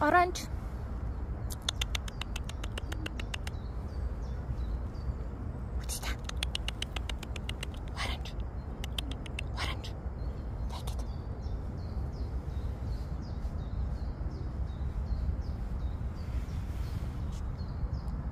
orange.